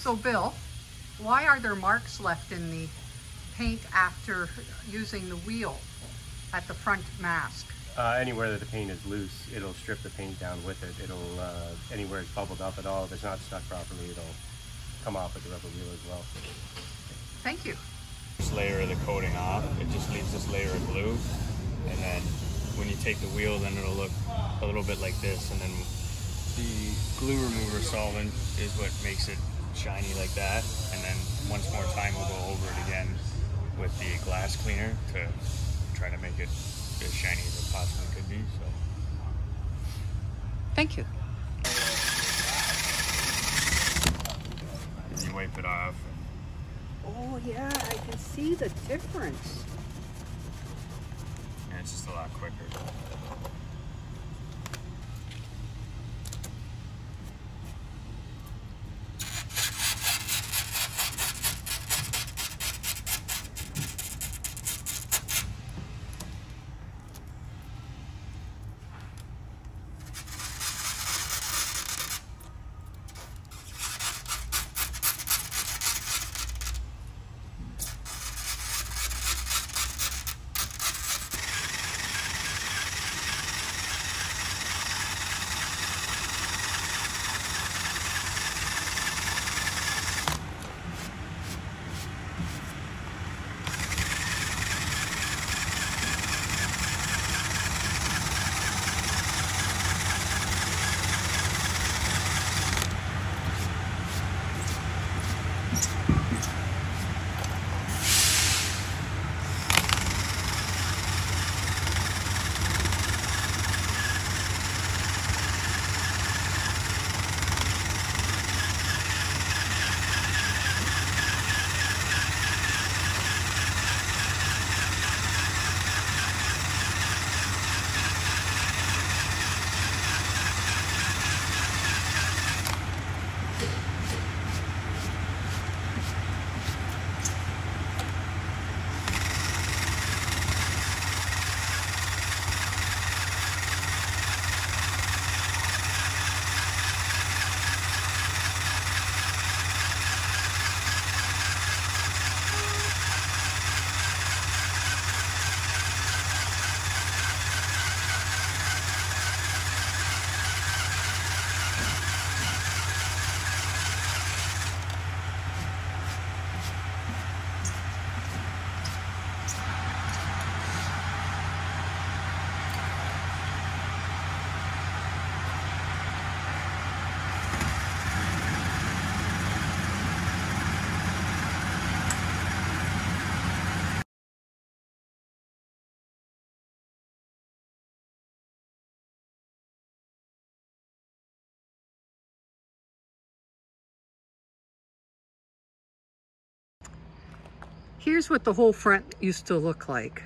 So Bill, why are there marks left in the paint after using the wheel at the front mask? Uh, anywhere that the paint is loose, it'll strip the paint down with it. It'll, uh, anywhere it's bubbled up at all, if it's not stuck properly, it'll come off with the rubber wheel as well. Thank you. This layer of the coating off, it just leaves this layer of glue. And then when you take the wheel, then it'll look a little bit like this. And then the glue remover solvent is what makes it shiny like that. And then once more time, we'll go over it again with the glass cleaner to try to make it as shiny as it possibly could be. So. Thank you. And you wipe it off. Oh yeah, I can see the difference. And it's just a lot quicker. Here's what the whole front used to look like.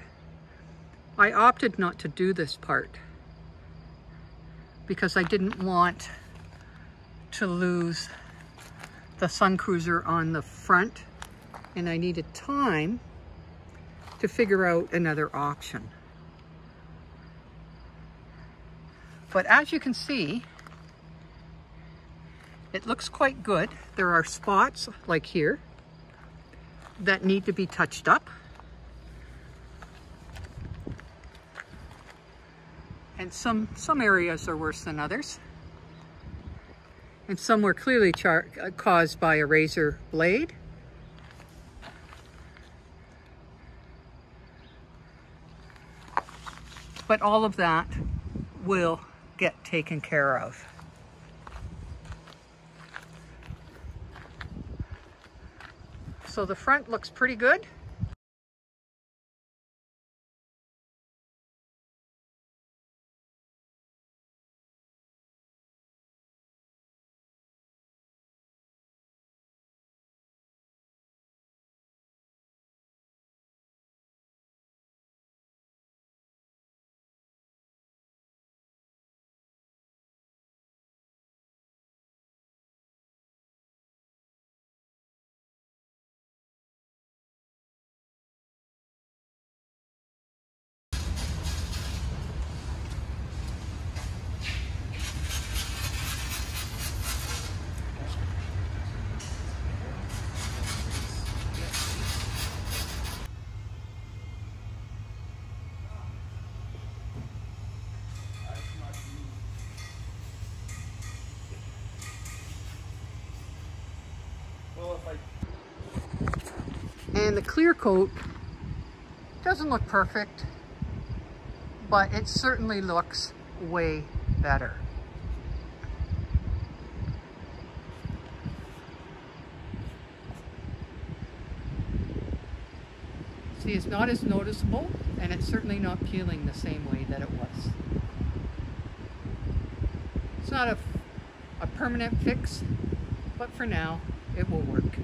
I opted not to do this part because I didn't want to lose the Sun Cruiser on the front and I needed time to figure out another option. But as you can see, it looks quite good. There are spots like here that need to be touched up. And some, some areas are worse than others. And some were clearly uh, caused by a razor blade. But all of that will get taken care of. So the front looks pretty good. And the clear coat doesn't look perfect, but it certainly looks way better. See, it's not as noticeable and it's certainly not peeling the same way that it was. It's not a, a permanent fix, but for now, it will work.